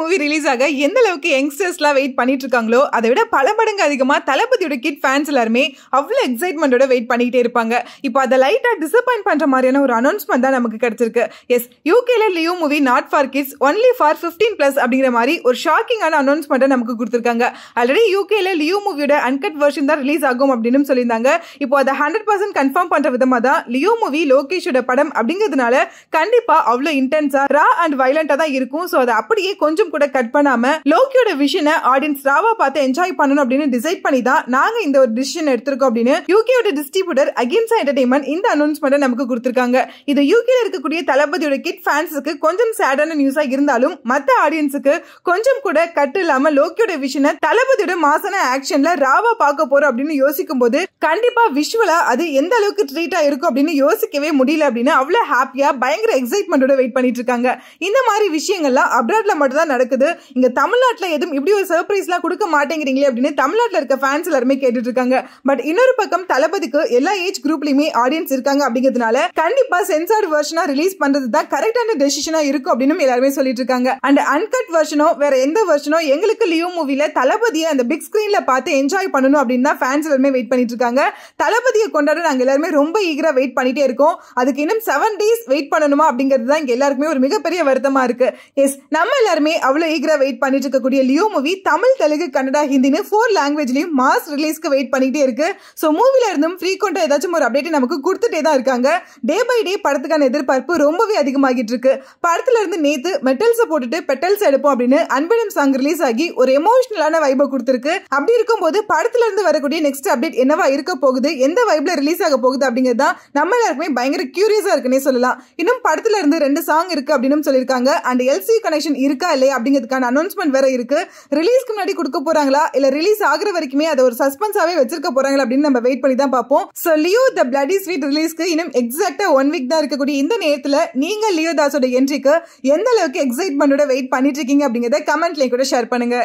Movie release ஆக எந்த அளவுக்கு யங்ஸ்டர்ஸ்லாம் வெயிட் பண்ணிட்டு இருக்காங்களோ அதை விட பல மடங்கு அதிகமாக தளபதியோட கிட் ஃபேன்ஸ் எல்லாருமே அவ்வளோ எக்ஸைட்மெண்ட்டோட வெயிட் பண்ணிட்டே இருப்பாங்க. இப்போ அதை லைட்டாக டிசப்பாயின்ட் பண்ணுற மாதிரியான ஒரு அனௌன்ஸ்மெண்ட் தான் நமக்கு கிடைச்சிருக்கு. எஸ் யூகேல Leo movie not for kids only for fifteen plus அப்படிங்கிற மாதிரி ஒரு ஷாக்கிங்கான அனௌன்ஸ்மெண்ட்டை நமக்கு கொடுத்துருக்காங்க. ஆல்ரெடி யூகேல லியோ மூவியோட அன்கட் வெர்ஷன் தான் ரிலீஸ் ஆகும் அப்படின்னு சொல்லியிருந்தாங்க. இப்போ அதை ஹண்ட்ரட் பர்சன்ட் கன்ஃபார்ம் பண்ற விதமாக தான் லியோ மூவி லோகேஷோட படம் அப்படிங்கிறதுனால கண்டிப்பா அவ்வளோ இன்டென்ஸா ரா அண்ட் வைலண்டா தான் இருக்கும். ஸோ அதை அப்படியே கொஞ்சம் கூட கட் பண்ணாம லோக்கியோட விஷனை ஆடியன்ஸ் ராவா பார்த்து என்ஜாய் பண்ணணும் அப்படின்னு டிசைட் பண்ணி தான் நாங்க இந்த ஒரு டிசிஷன் எடுத்திருக்கோம் அப்படின்னு யூகேயோட டிஸ்ட்ரிபியூட்டர் அகிம்சா என்டர்டைன்மெண்ட் இந்த அனௌன்ஸ்மெண்ட் நமக்கு கொடுத்திருக்காங்க. இது யூகேல இருக்கக்கூடிய தளபதியோட கிட் ஃபேன்ஸுக்கு கொஞ்சம் சேடான நியூஸா இருந்தாலும் மத்த ஆடியன்ஸுக்கு கொஞ்சம் கூட கட்டு இல்லாம லோக்கியோட விஷனை தளபதியோட மாசான ஆக்ஷன்ல ராவா பார்க்க போறோம் அப்படின்னு யோசிக்கும் போது கண்டிப்பா விஷுவலா அது எந்த அளவுக்கு ட்ரீட்டா இருக்கும் அப்படின்னு யோசிக்கவே முடியல அப்படின்னு அவ்வளவு ஹாப்பியா பயங்கர எக்ஸைட்மெண்டோட வெயிட் பண்ணிட்டு இருக்காங்க. இந்த மாதிரி விஷயங்கள்லாம் அப்ராட்ல மட்டும் தான் நடக்குது. இங்க தமிழ்நாட்டில் எதுவும் இப்படி ஒரு சர்ப்ரைஸ்லாம் கொடுக்க மாட்டேங்கிறீங்களே அப்படின்னு தமிழ்நாட்டில் இருக்க ஃபேன்ஸ் எல்லாருமே கேட்டுட்டு இருக்காங்க பட் இன்னொரு பக்கம் தளபதிக்கு எல்லா ஏஜ் குரூப்லயுமே ஆடியன்ஸ் இருக்காங்க அப்படிங்கிறதுனால கண்டிப்பா சென்சார்டு வெர்ஷனா ரிலீஸ் பண்றது தான் கரெக்டான டெசிஷனா இருக்கும் அப்படின்னு எல்லாருமே சொல்லிட்டு இருக்காங்க அண்ட் அன்கட் வெர்ஷனோ வேற எந்த வெர்ஷனோ எங்களுக்கு லியோ மூவில தளபதியை அந்த பிக் ஸ்கிரீன்ல பார்த்து என்ஜாய் பண்ணணும் அப்படின்னு தான் ஃபேன்ஸ் எல்லாருமே வெயிட் பண்ணிட்டு இருக்காங்க தளபதியை கொண்டாட நாங்க எல்லாருமே ரொம்ப ஈகரா வெயிட் பண்ணிட்டே இருக்கோம். அதுக்கு இன்னும் செவன் டேஸ் வெயிட் பண்ணணுமா அப்படிங்கிறது தான் இங்க எல்லாருக்குமே ஒரு மிகப்பெரிய வருத்தமா இருக்கு. எஸ் நம்ம எல்லாருமே அவ்வளோ ஈகராக வெயிட் பண்ணிட்டு இருக்கக்கூடிய லியோ மூவி தமிழ் தெலுங்கு கன்னடா ஹிந்தின்னு ஃபோர் லாங்குவேஜ்லையும் மாஸ் ரிலீஸ்க்கு வெயிட் பண்ணிகிட்டே இருக்கு. ஸோ மூவில இருந்தும் ஃப்ரீக்வெண்டா ஏதாச்சும் ஒரு அப்டேட் நமக்கு கொடுத்துட்டே தான் இருக்காங்க. டே பை டே படத்துக்கான எதிர்பார்ப்பு ரொம்பவே அதிகமாகிட்டு இருக்கு. படத்துல இருந்து நேத்து மெட்டல்ஸை போட்டுட்டு பெட்டல்ஸ் எடுப்போம் அப்படின்னு அன்பிடம் சாங் ரிலீஸ் ஆகி ஒரு எமோஷனலான வைபை கொடுத்துருக்கு. அப்படி இருக்கும்போது படத்துல இருந்து வரக்கூடிய நெக்ஸ்ட் அப்டேட் என்னவா இருக்க போகுது? எந்த வைப்ல ரிலீஸ் ஆக போகுது அப்படிங்கிறது தான் நம்ம எல்லாருக்குமே பயங்கர கியூரியஸா இருக்குன்னே சொல்லலாம். இன்னும் படத்துல இருந்து ரெண்டு சாங் இருக்கு அப்படின்னு சொல்லியிருக்காங்க. அண்ட் எல்சி கனெக்ஷன் இருக்கா இல்லையா அப்படிங்கிறதுக்கான அனௌன்ஸ்மெண்ட் வேற இருக்கு. ரிலீஸ்க்கு முன்னாடி கொடுக்க போறாங்களா? இல்ல ரிலீஸ் ஆகுற வரைக்குமே அதை ஒரு சஸ்பென்ஸாவே வச்சிருக்க போறாங்களா அப்படின்னு நம்ம வெயிட் பண்ணி தான் பார்ப்போம் so Leo the bloody sweet ரிலீஸ்க்கு இன்னும் எக்ஸாக்டா ஒன் வீக் தான் இருக்கக்கூடிய இந்த நேரத்தில் நீங்க லியோ தாஸோட என்ட்ரிக்கு எந்த அளவுக்கு எக்ஸைட்மெண்டோட வெயிட் பண்ணிட்டு இருக்கீங்க அப்படிங்கிறத கமெண்ட்லேயும் கூட ஷேர் பண்ணுங்க.